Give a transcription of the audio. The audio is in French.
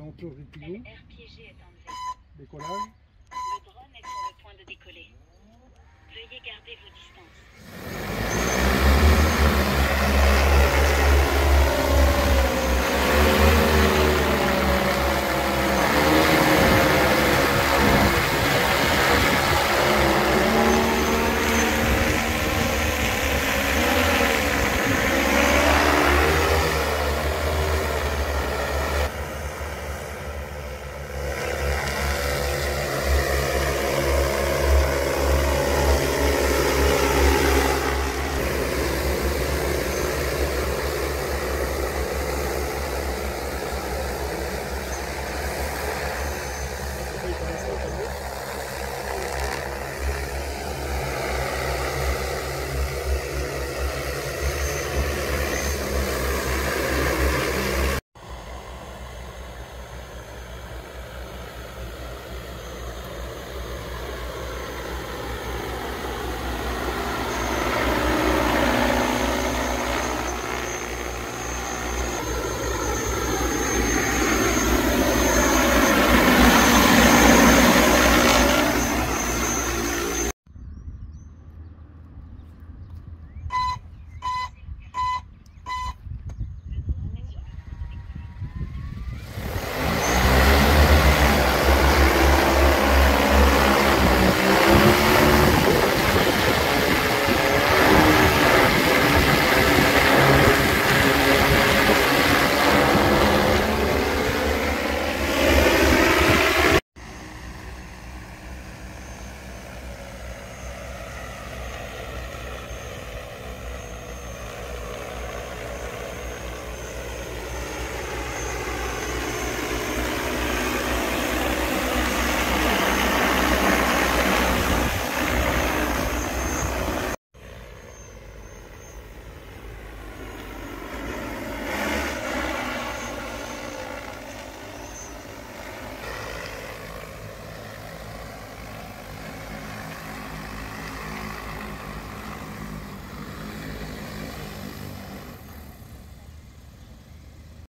l'enclos du Pigot. Décollage. Le drone est sur le point de décoller. Veuillez garder vos distances.